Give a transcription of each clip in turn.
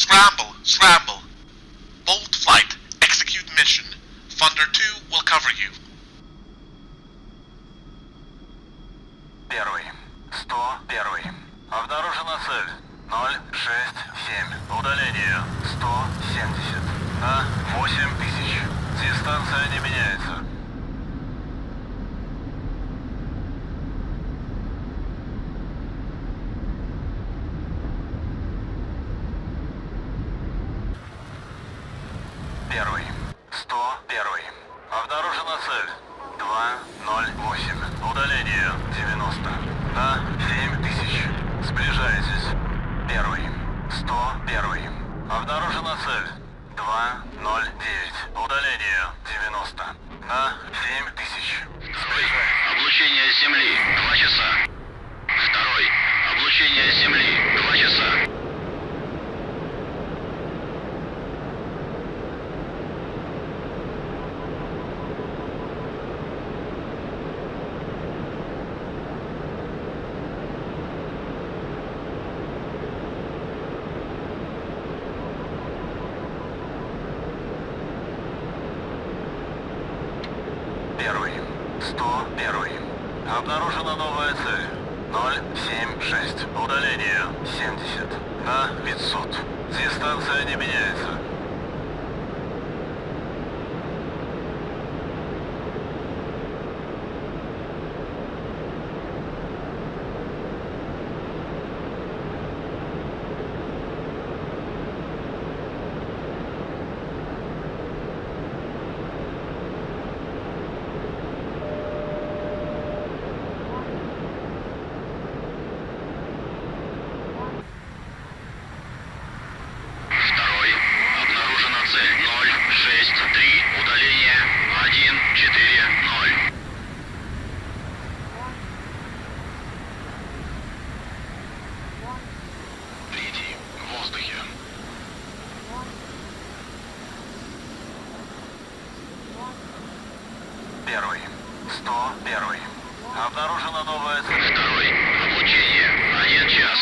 Scramble, scramble. Bolt flight, execute mission. Thunder 2 will cover you. Первый. 101. Обнаружена цель. 067. Удаление. 170. На 8000. Дистанция не меняется. Первый. 101. Обнаружена цель. 208. Удаление 90. На 7000. Сближаетесь. Первый. 101. Обнаружена цель. 209. Удаление 90. На 7000. Сближаетесь. Облучение Земли. Два часа. Второй. Облучение Земли. Два часа. Первый. 101. Обнаружена новая цель. 076. Удаление 70. На 500. Дистанция не меняется. 101. 101. Обнаружено новое... Второй. Облучение. Один час.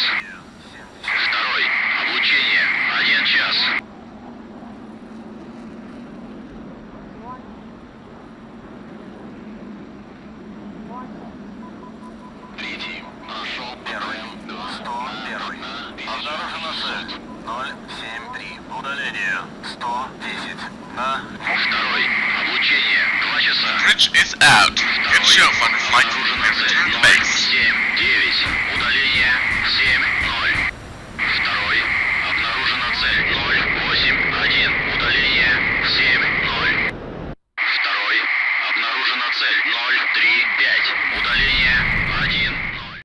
Второй. Облучение. Один час. Удаление. 110. На... Второй. Bridge is out. On a flight. 079. Удаление 7